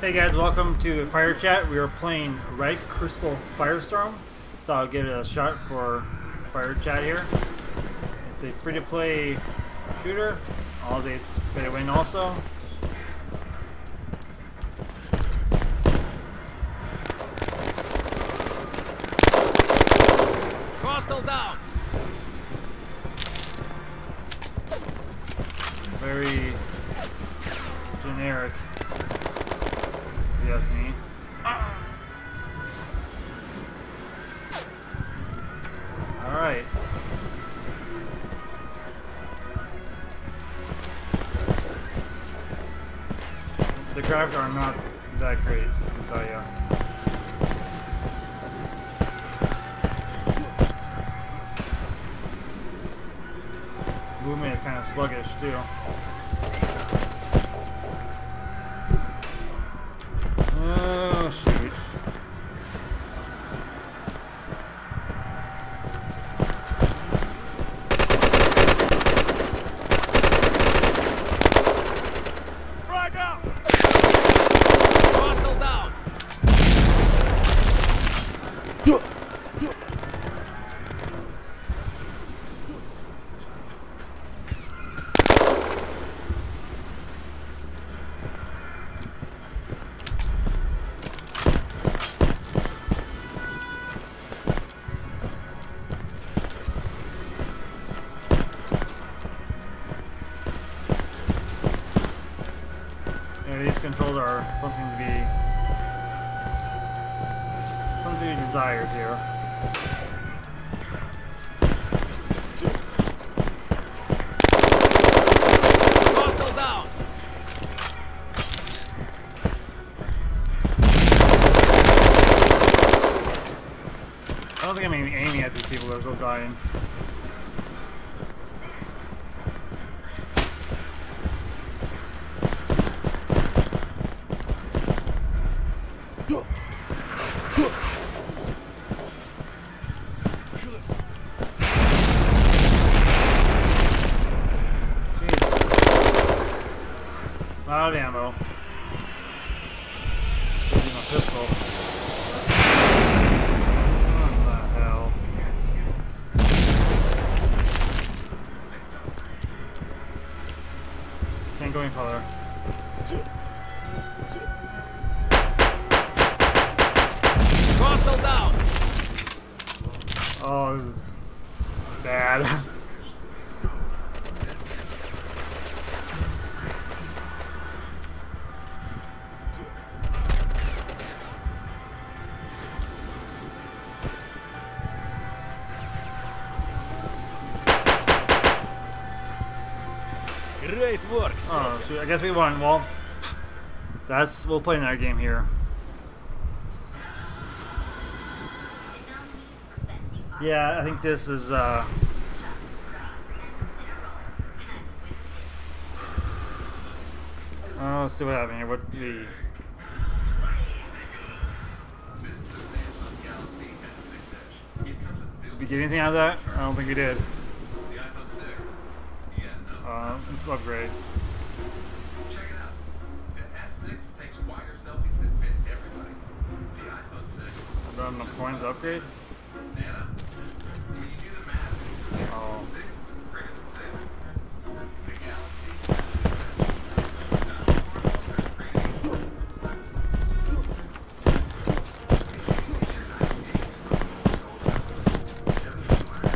Hey guys, welcome to Fire Chat. We are playing Red Crucible Firestorm. Thought I'll give it a shot for Fire Chat here. It's a free-to-play shooter. All day pay to win also. Hostile down. Very generic. Are not that great, tell you. Movement is kind of sluggish too. Controls are something to be something to be desired here. I don't think I'm aiming at these people, they're still dying. Of ammo. Using a pistol. What the hell? Can't go any further. Hostile down. Oh, this is bad. I guess we won. Well, that's we'll play another game here. Yeah, I think this is uh Oh, let's see what happened here. What Did we get anything out of that? I don't think we did. Uh, upgrade. Edge. Smartphones are pretty.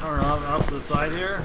Alright, up, up to the side here.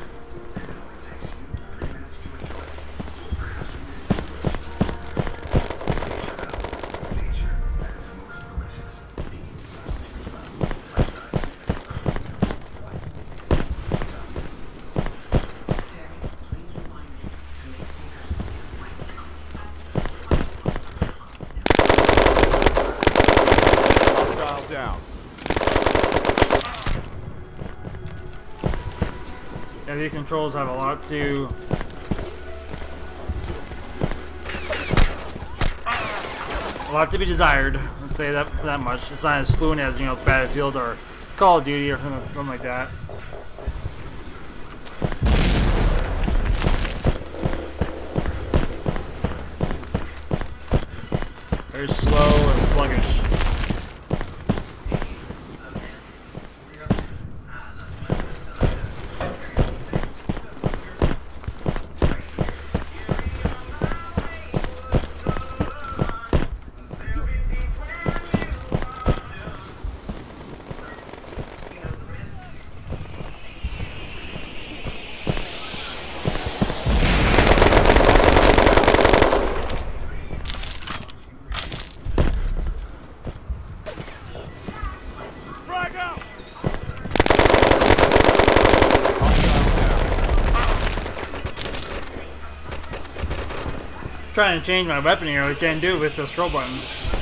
Yeah, these controls have a lot to. A lot to be desired. Let's say that that much. It's not as fluent as you know Battlefield or Call of Duty or something, something like that. Very slow and sluggish. I'm trying to change my weapon here, which I can't do it with the scroll button.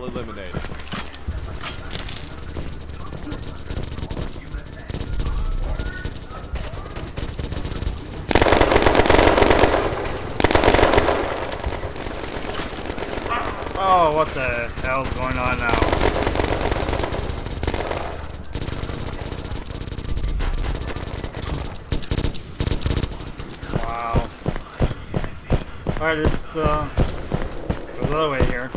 Hostile eliminated. Oh, what the hell's going on now? Wow. Alright, this uh, goes the other way here.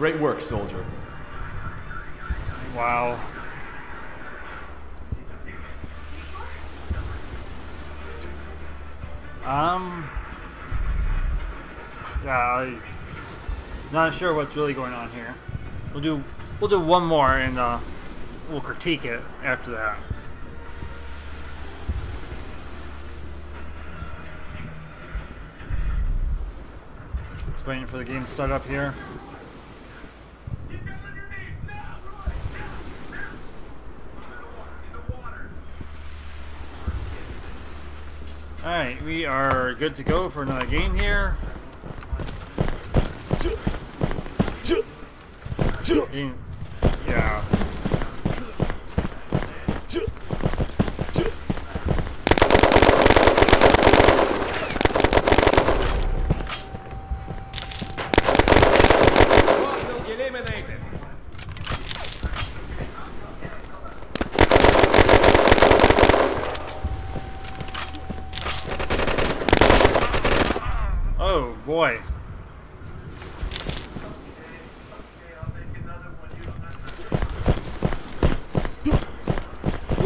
Great work, soldier. Wow. Um. Yeah, I, not sure what's really going on here. We'll do we'll do one more and uh, we'll critique it after that. Just waiting for the game to start up here. Alright, we are good to go for another game here. Yeah.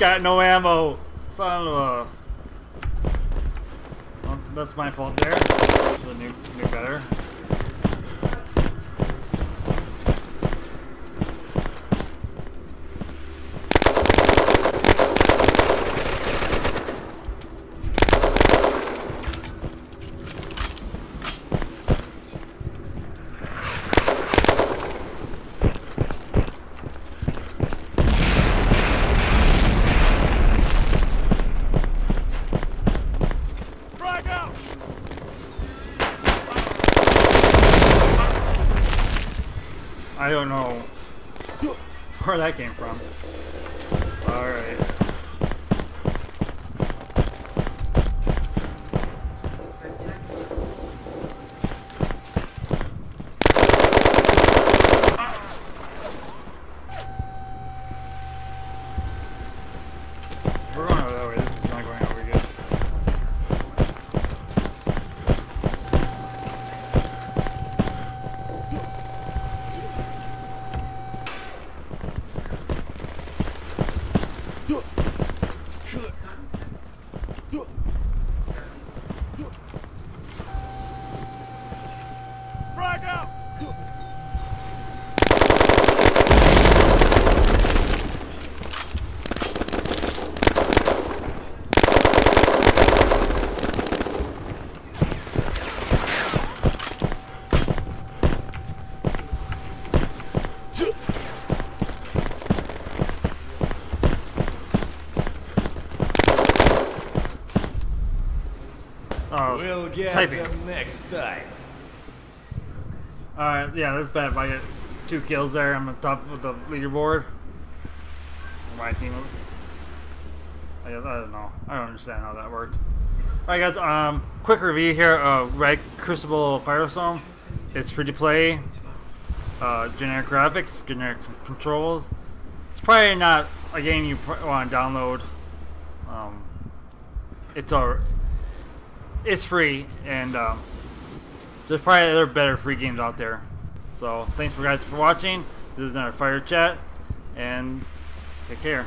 got no ammo. Son of uh, a. Well, that's my fault there. The new, new better. Where that came from. Alright. We're going over that way. This is not going over good. Frag out! Oh, We'll get typing. them next time. Alright, yeah, that's bad. If I get two kills there, I'm on top of the leaderboard. My team. I, guess, I don't know. I don't understand how that worked. Alright, guys. Um, quick review here of Red Crucible Firestorm. It's free to play. Uh, generic graphics, generic con- controls. It's probably not a game you want to download. Um, it's a. It's free and. Um, there's probably other better free games out there. So thanks for guys for watching. This is another fire chat, and take care.